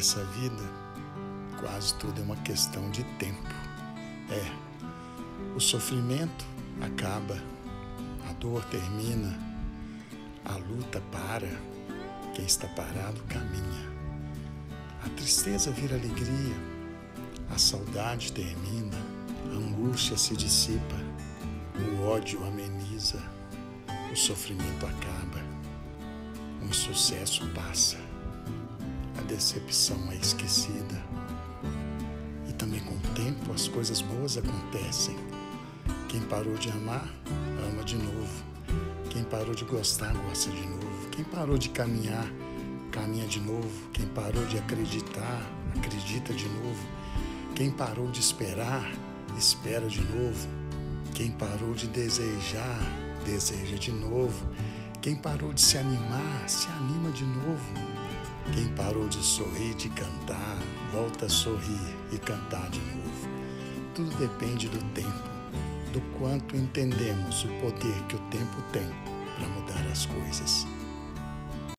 Nessa vida, quase tudo é uma questão de tempo. É, o sofrimento acaba, a dor termina, a luta para, quem está parado caminha. A tristeza vira alegria, a saudade termina, a angústia se dissipa, o ódio ameniza, o sofrimento acaba, o insucesso passa decepção é esquecida. E também com o tempo as coisas boas acontecem. Quem parou de amar, ama de novo. Quem parou de gostar, gosta de novo. Quem parou de caminhar, caminha de novo. Quem parou de acreditar, acredita de novo. Quem parou de esperar, espera de novo. Quem parou de desejar, deseja de novo. Quem parou de se animar, se anima de novo. Quem parou de sorrir, de cantar, volta a sorrir e cantar de novo. Tudo depende do tempo, do quanto entendemos o poder que o tempo tem para mudar as coisas.